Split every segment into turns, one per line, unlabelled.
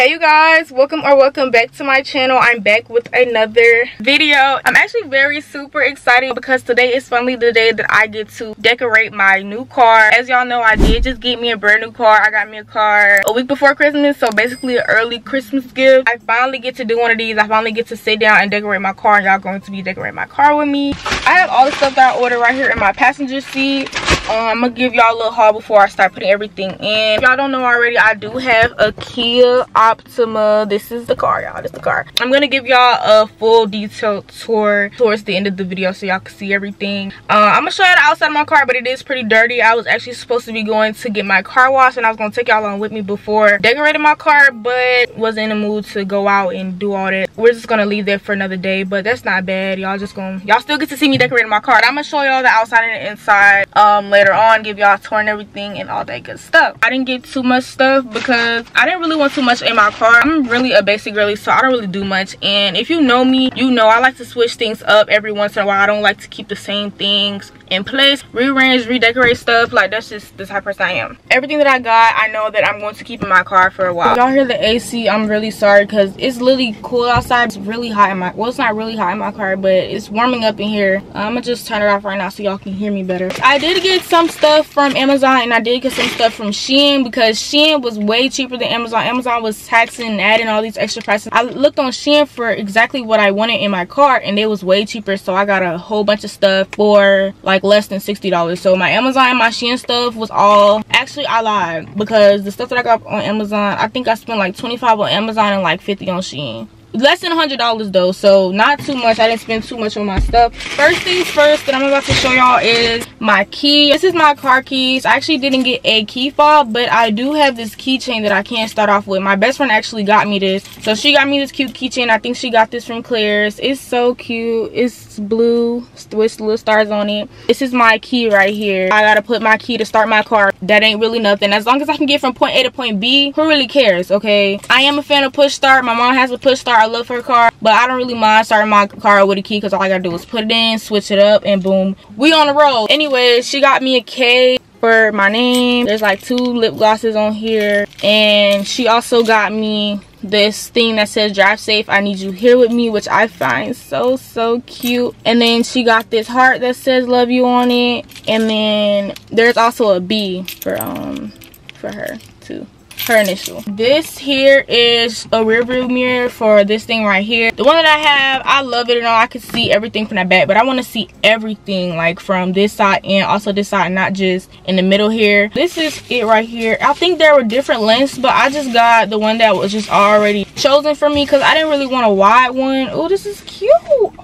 hey you guys. Welcome or welcome back to my channel. I'm back with another video. I'm actually very super excited because today is finally the day that i get to decorate my new car. As y'all know i did just get me a brand new car. I got me a car a week before christmas so basically an early christmas gift. I finally get to do one of these. I finally get to sit down and decorate my car and y'all going to be decorating my car with me. I have all the stuff that i ordered right here in my passenger seat. Um, i'm gonna give y'all a little haul before i start putting everything in. Y'all don't know already i do have a kia optima this is the car y'all this is the car. I'm gonna give y'all a full detailed tour towards the end of the video so y'all can see everything. Uh, i'm gonna show you the outside of my car but it is pretty dirty. I was actually supposed to be going to get my car washed and i was gonna take y'all along with me before decorating my car but wasn't in the mood to go out and do all that. We're just gonna leave that for another day but that's not bad. Y'all just gonna y'all still get to see me decorating my car. I'm gonna show y'all the outside and the inside um later on give y'all a tour and everything and all that good stuff. I didn't get too much stuff because i didn't really want too much in my car. I'm really a basic girly so i don't really do much. And if you know me you know i like to switch things up every once in a while. I don't like to keep the same things in place. Rearrange redecorate stuff. Like that's just the type of person i am. Everything that i got i know that i'm going to keep in my car for a while. Y'all hear the ac i'm really sorry because it's literally cool outside. It's really hot in my well it's not really hot in my car but it's warming up in here. I'm gonna just turn it off right now so y'all can hear me better. I did get some stuff from amazon and i did get some stuff from shein because shein was way cheaper than amazon. Amazon was taxing and adding all these extra prices i looked on shein for exactly what i wanted in my car and it was way cheaper so i got a whole bunch of stuff for like less than $60. So my Amazon and my Shein stuff was all, actually I lied because the stuff that I got on Amazon, I think I spent like 25 on Amazon and like 50 on Shein less than a hundred dollars though so not too much. I didn't spend too much on my stuff. First things first that i'm about to show y'all is my key. This is my car keys. I actually didn't get a key fob but i do have this keychain that i can't start off with. My best friend actually got me this. So she got me this cute keychain. I think she got this from claire's. It's so cute. It's blue with little stars on it. This is my key right here. I gotta put my key to start my car. That ain't really nothing. As long as i can get from point a to point b who really cares okay? I am a fan of push start. My mom has a push start I love her car, but I don't really mind starting my car with a key because all I gotta do is put it in, switch it up, and boom, we on the road. Anyway, she got me a K for my name. There's like two lip glosses on here, and she also got me this thing that says drive safe i need you here with me which i find so so cute and then she got this heart that says love you on it and then there's also a b for um for her too this here is a rear view mirror for this thing right here. The one that i have i love it and all. I can see everything from the back but i want to see everything like from this side and also this side not just in the middle here. This is it right here. I think there were different lengths but i just got the one that was just already chosen for me because i didn't really want a wide one. Oh this is cute.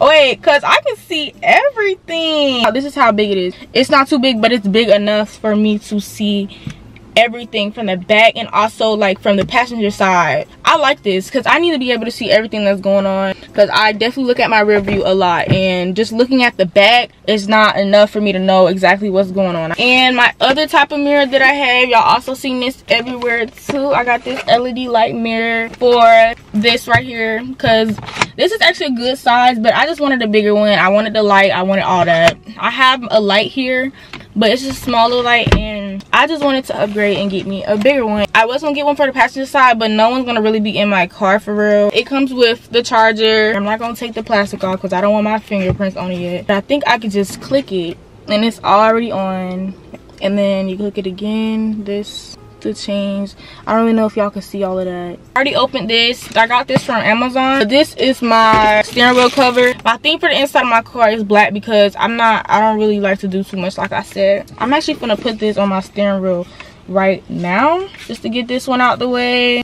Wait because i can see everything. This is how big it is. It's not too big but it's big enough for me to see everything from the back and also like from the passenger side. I like this because i need to be able to see everything that's going on because i definitely look at my rear view a lot and just looking at the back is not enough for me to know exactly what's going on. And my other type of mirror that i have y'all also seen this everywhere too. I got this led light mirror for this right here because this is actually a good size but i just wanted a bigger one. I wanted the light. I wanted all that. I have a light here but it's just a smaller light and i just wanted to upgrade and get me a bigger one. I was gonna get one for the passenger side but no one's gonna really be in my car for real. It comes with the charger. I'm not gonna take the plastic off because i don't want my fingerprints on it yet. But i think i could just click it and it's already on. And then you click it again this to change. I don't really know if y'all can see all of that. I already opened this. I got this from amazon. This is my steering wheel cover. My theme for the inside of my car is black because i'm not i don't really like to do too much like i said. I'm actually gonna put this on my steering wheel right now just to get this one out the way.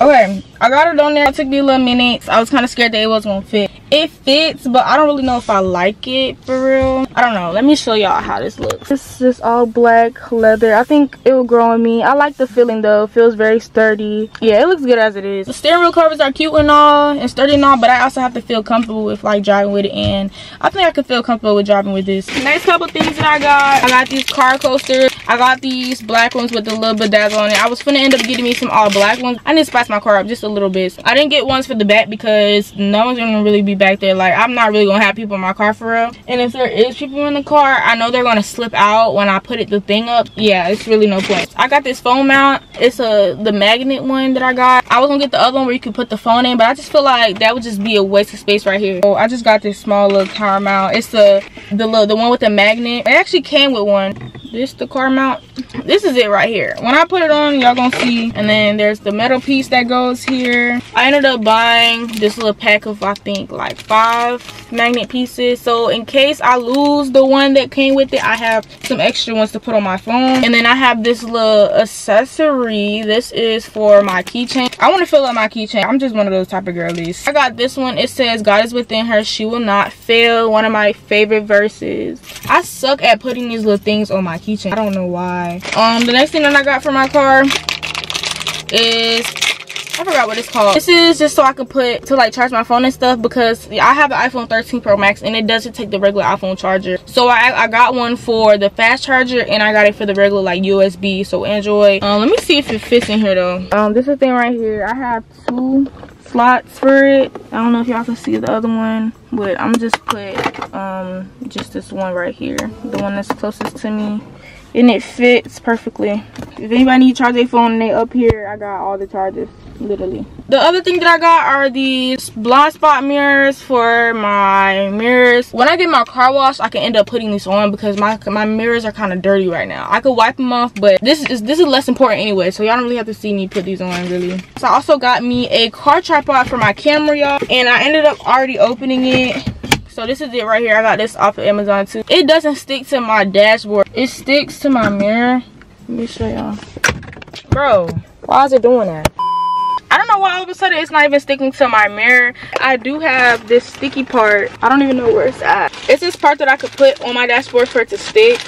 Okay i got it on there. It took me a little minute. I was kind of scared that it was gonna fit. It fits but i don't really know if i like it for real. I don't know. Let me show y'all how this looks. This is all black leather. I think it will grow on me. I like the feeling though. It feels very sturdy. Yeah it looks good as it is. The steering wheel covers are cute and all and sturdy and all but i also have to feel comfortable with like driving with it and i think i can feel comfortable with driving with this. Next couple things that i got i got these car coasters. I got these black ones with a little bedazzle on it. I was gonna end up getting me some all black ones. I need to spice my car up just a little bits i didn't get ones for the back because no one's gonna really be back there. Like i'm not really gonna have people in my car for real. And if there is people in the car i know they're gonna slip out when i put it the thing up. Yeah it's really no point. I got this phone mount. It's a the magnet one that i got. I was gonna get the other one where you could put the phone in but i just feel like that would just be a waste of space right here. So i just got this small little car mount. It's the the little the one with the magnet. It actually came with one. This the car mount this is it right here. When i put it on y'all gonna see. And then there's the metal piece that goes here. I ended up buying this little pack of i think like five magnet pieces. So in case i lose the one that came with it i have some extra ones to put on my phone. And then i have this little accessory. This is for my keychain. I want to fill up my keychain. I'm just one of those type of girlies. I got this one. It says god is within her. She will not fail. One of my favorite verses. I suck at putting these little things on my keychain. I don't know why. Um, the next thing that I got for my car is I forgot what it's called. This is just so I can put to like charge my phone and stuff because I have an iPhone 13 Pro Max and it doesn't take the regular iPhone charger. So I, I got one for the fast charger and I got it for the regular like USB. So Android. Um, let me see if it fits in here though. Um, this is the thing right here. I have two slots for it. I don't know if y'all can see the other one, but I'm just put um just this one right here, the one that's closest to me. And it fits perfectly. If anybody need to charge their phone they up here, I got all the chargers literally. The other thing that i got are these blind spot mirrors for my mirrors. When i get my car wash i can end up putting these on because my my mirrors are kind of dirty right now. I could wipe them off but this is this is less important anyway so y'all don't really have to see me put these on really. So i also got me a car tripod for my camera y'all and i ended up already opening it. So this is it right here. I got this off of amazon too. It doesn't stick to my dashboard. It sticks to my mirror. Let me show y'all. Bro why is it doing that why all of a sudden it's not even sticking to my mirror. I do have this sticky part. I don't even know where it's at. It's this part that I could put on my dashboard for it to stick.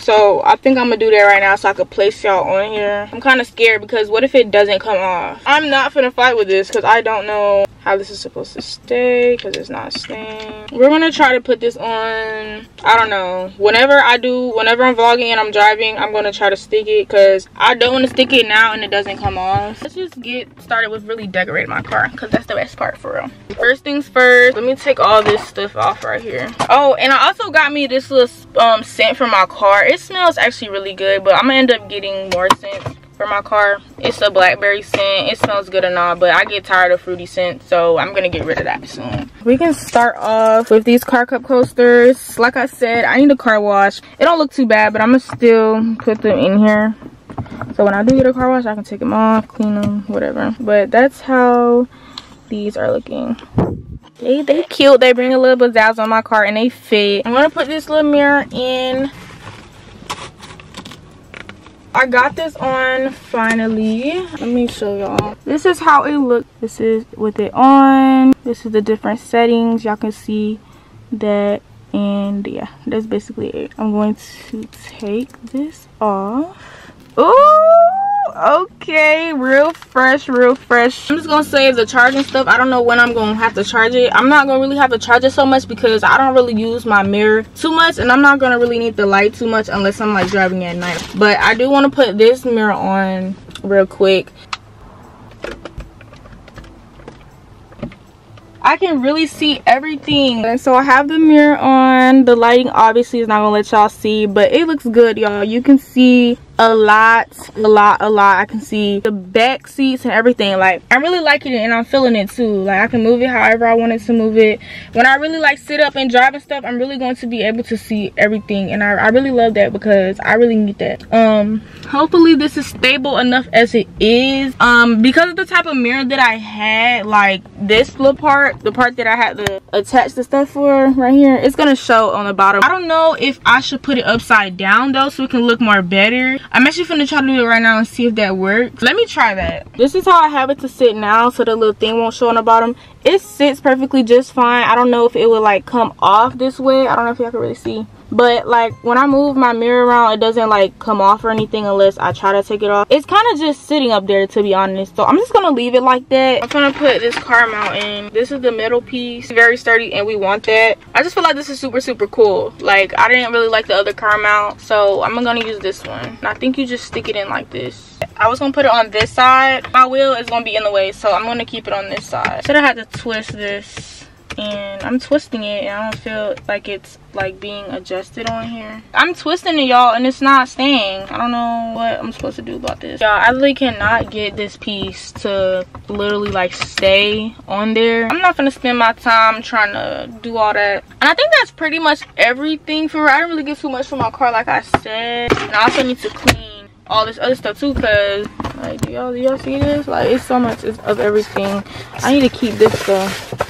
So I think I'm gonna do that right now so I could place y'all on here. I'm kind of scared because what if it doesn't come off? I'm not gonna fight with this because I don't know how this is supposed to stay because it's not staying. We're gonna try to put this on i don't know. Whenever i do whenever i'm vlogging and i'm driving i'm gonna try to stick it because i don't want to stick it now and it doesn't come off. Let's just get started with really decorating my car because that's the best part for real. First things first let me take all this stuff off right here. Oh and i also got me this little um scent for my car. It smells actually really good but i'm gonna end up getting more scents for my car. It's a blackberry scent. It smells good and all but i get tired of fruity scents so i'm gonna get rid of that soon. We can start off with these car cup coasters. Like i said i need a car wash. It don't look too bad but i'm gonna still put them in here. So when i do get a car wash i can take them off clean them whatever. But that's how these are looking. They they cute. They bring a little of on my car and they fit. I'm gonna put this little mirror in I got this on finally. Let me show y'all. This is how it looks. This is with it on. This is the different settings. Y'all can see that. And yeah, that's basically it. I'm going to take this off. Ooh! Okay real fresh real fresh i'm just gonna save the charging stuff i don't know when i'm gonna have to charge it i'm not gonna really have to charge it so much because i don't really use my mirror too much and i'm not gonna really need the light too much unless i'm like driving at night but i do want to put this mirror on real quick I can really see everything. And so I have the mirror on. The lighting obviously is not to let y'all see. But it looks good, y'all. You can see a lot a lot a lot. I can see the back seats and everything. Like i'm really liking it and i'm feeling it too. Like i can move it however i wanted to move it. When i really like sit up and drive and stuff i'm really going to be able to see everything. And i, I really love that because i really need that. Um hopefully this is stable enough as it is. Um because of the type of mirror that i had like this little part the part that i had to attach the stuff for right here it's gonna show on the bottom. I don't know if i should put it upside down though so it can look more better i'm actually gonna try to do it right now and see if that works. Let me try that. This is how i have it to sit now so the little thing won't show on the bottom. It sits perfectly just fine. I don't know if it would like come off this way. I don't know if y'all can really see but like when i move my mirror around it doesn't like come off or anything unless i try to take it off. It's kind of just sitting up there to be honest. So i'm just gonna leave it like that. I'm gonna put this car mount in. This is the middle piece. Very sturdy and we want that. I just feel like this is super super cool. Like i didn't really like the other car mount so i'm gonna use this one. And i think you just stick it in like this. I was gonna put it on this side. My wheel is gonna be in the way, so I'm gonna keep it on this side. Should I had to twist this and I'm twisting it and I don't feel like it's like being adjusted on here. I'm twisting it y'all and it's not staying. I don't know what I'm supposed to do about this. Y'all, I really cannot get this piece to literally like stay on there. I'm not gonna spend my time trying to do all that. And I think that's pretty much everything for I didn't really get too much for my car like I said. And I also need to clean all this other stuff too because like y'all y'all see this like it's so much of everything i need to keep this stuff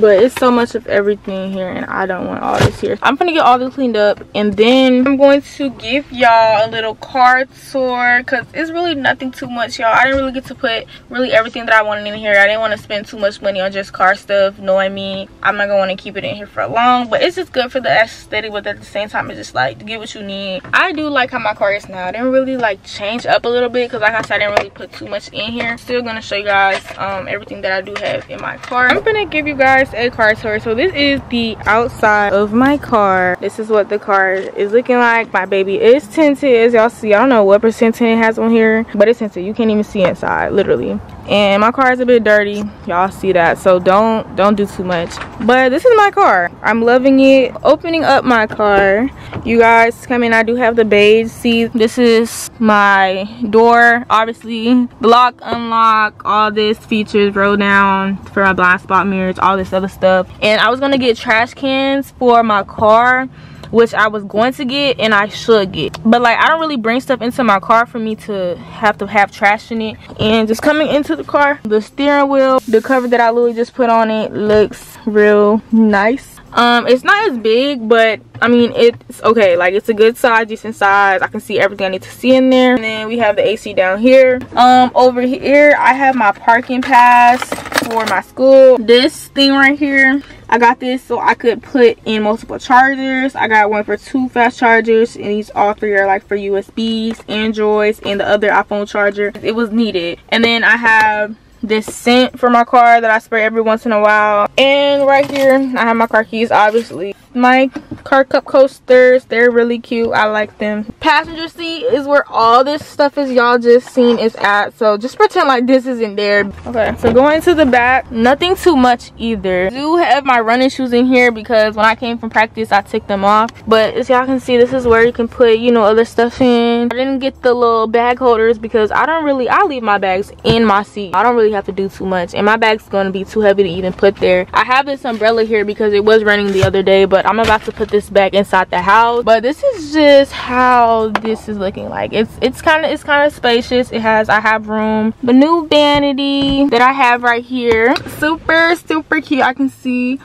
but it's so much of everything here and i don't want all this here. I'm gonna get all this cleaned up and then i'm going to give y'all a little car tour because it's really nothing too much y'all. I didn't really get to put really everything that i wanted in here. I didn't want to spend too much money on just car stuff knowing me i'm not gonna want to keep it in here for long but it's just good for the aesthetic but at the same time it's just like to get what you need. I do like how my car is now. I didn't really like change up a little bit because like i said i didn't really put too much in here. Still gonna show you guys um everything that i do have in my car. I'm gonna give you guys a car tour. So this is the outside of my car. This is what the car is looking like. My baby is tinted as y'all see. I don't know what percent it has on here but it's tinted. You can't even see inside literally. And my car is a bit dirty. Y'all see that. So don't don't do too much. But this is my car. I'm loving it. Opening up my car. You guys come in. I do have the beige seat. This is my door. Obviously lock unlock all this features roll down for my blind spot mirrors all this other stuff and i was gonna get trash cans for my car which I was going to get and I should get. But like I don't really bring stuff into my car for me to have to have trash in it. And just coming into the car, the steering wheel, the cover that I literally just put on it looks real nice. Um, it's not as big, but I mean it's okay. Like it's a good size, decent size. I can see everything I need to see in there. And then we have the AC down here. Um, over here I have my parking pass for my school. This thing right here I got this so I could put in multiple chargers. I got one for two fast chargers and these all three are like for USBs, Androids, and the other iPhone charger. It was needed. And then I have this scent for my car that I spray every once in a while. And right here, I have my car keys, obviously. My car cup coasters, they're really cute. I like them. Passenger seat is where all this stuff is y'all just seen is at. So just pretend like this isn't there. Okay, so going to the back, nothing too much either. I do have my running shoes in here because when I came from practice, I took them off. But as y'all can see, this is where you can put, you know, other stuff in. I didn't get the little bag holders because I don't really, I leave my bags in my seat. I don't really have to do too much and my bag's going to be too heavy to even put there i have this umbrella here because it was raining the other day but i'm about to put this back inside the house. But this is just how this is looking like. It's it's kind of it's kind of spacious. It has i have room. The new vanity that i have right here super super cute. I can see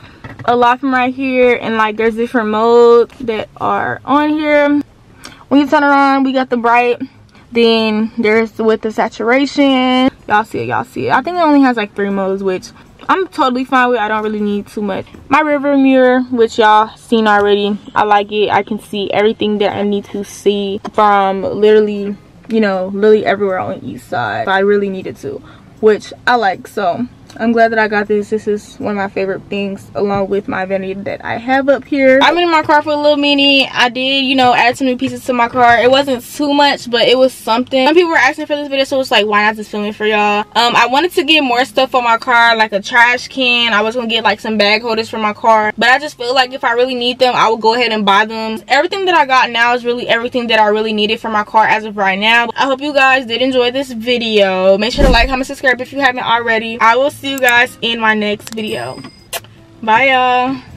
a lot from right here. And like there's different modes that are on here. When you turn on we got the bright then there's with the saturation. Y'all see it y'all see it. I think it only has like three modes which i'm totally fine with i don't really need too much. My river mirror which y'all seen already i like it. I can see everything that i need to see from literally you know literally everywhere on east side. I really needed to which i like so I'm glad that I got this. This is one of my favorite things along with my vanity that I have up here. I'm in my car for a little minute. I did, you know, add some new pieces to my car. It wasn't too much, but it was something. Some people were asking for this video, so it's like, why not just film it for y'all? Um, I wanted to get more stuff for my car, like a trash can. I was gonna get like some bag holders for my car, but I just feel like if I really need them, I will go ahead and buy them. Everything that I got now is really everything that I really needed for my car as of right now. I hope you guys did enjoy this video. Make sure to like, comment, subscribe if you haven't already. I will see you guys in my next video. Bye y'all